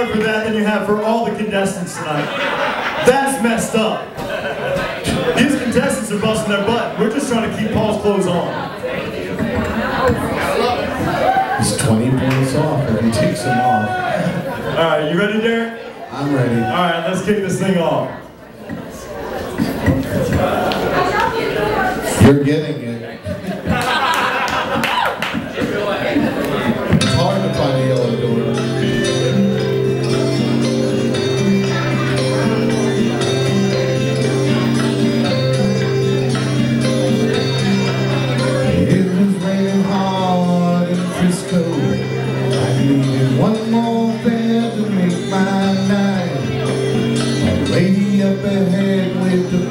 louder for that than you have for all the contestants tonight. That's messed up. These contestants are busting their butt. We're just trying to keep Paul's clothes on. He's 20 points off if he takes them off. All right, you ready, Derek? I'm ready. All right, let's kick this thing off. You're getting it.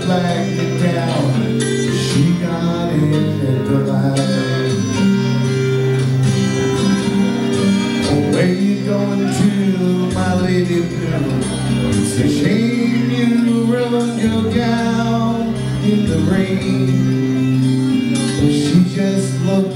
Down. She got in at the light. Oh, where you going to, my lady blue? It's a shame you ruined your gown in the rain. She just looked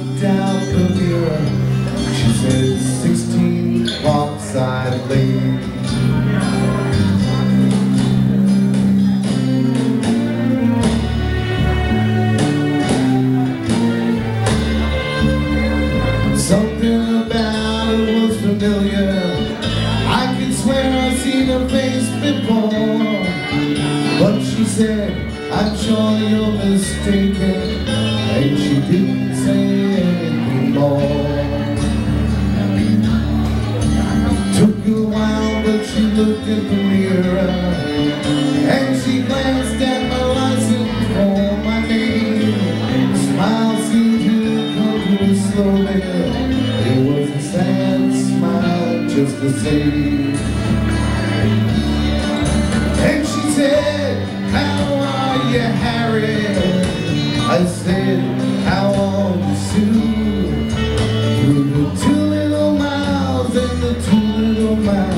face before. But she said, I'm sure you're mistaken. And she didn't say anything more. Took a while, but she looked at the mirror. And she glanced at my license for my name. Smile seemed to come to slowly. It was a sad smile, just the same. And she said, how are you, Harry? I said, how are you, Sue? Through the two little miles and the two little miles,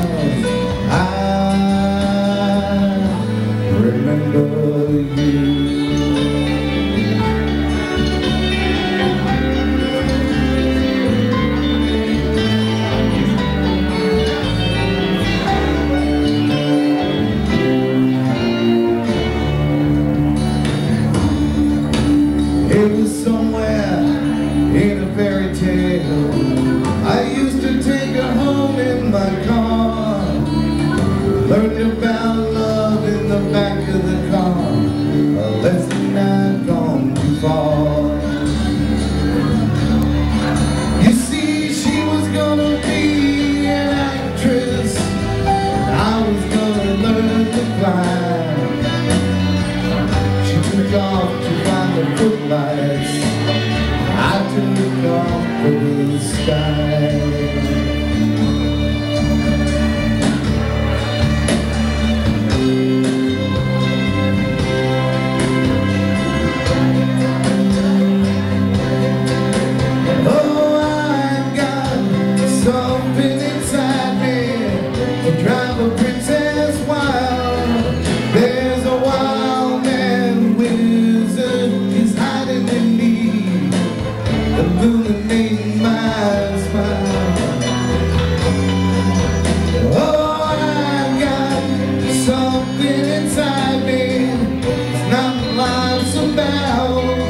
I used to take her home in my car. Learned about life's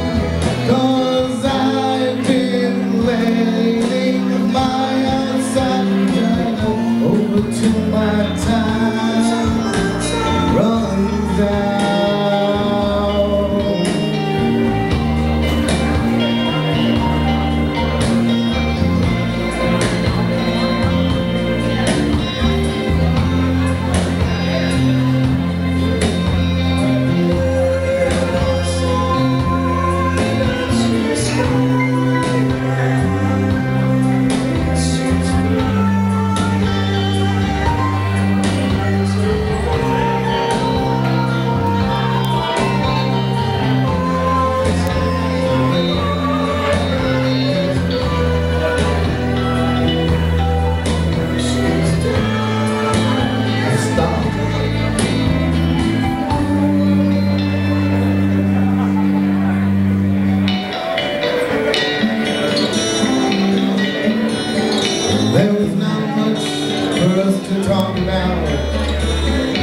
talking about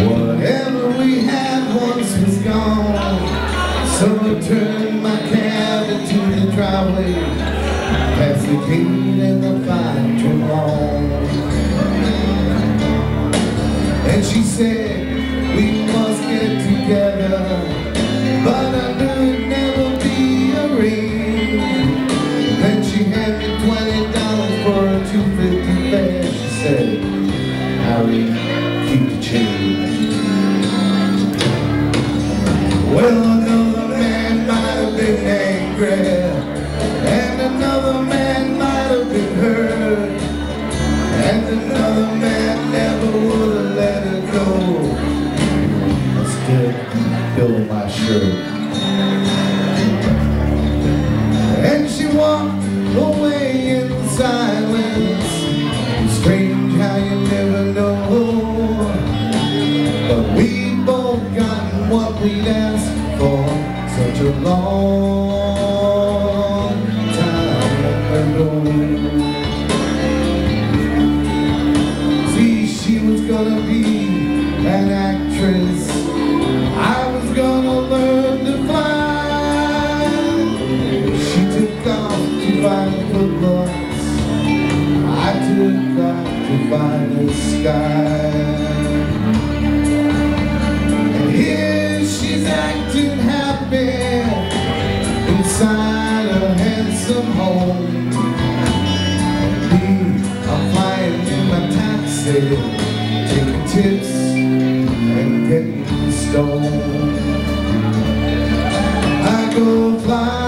whatever we had once was gone. So I turned my cab into the driveway, past the gate and the fine too. In silence. Strange how you never know. But we both got what we'd asked for such a long time ago. See, she was gonna be an actress. I was gonna learn to fly. She took off to find inside her handsome home. Me, I'm flying in my taxi, taking tips and getting stoned. I go flying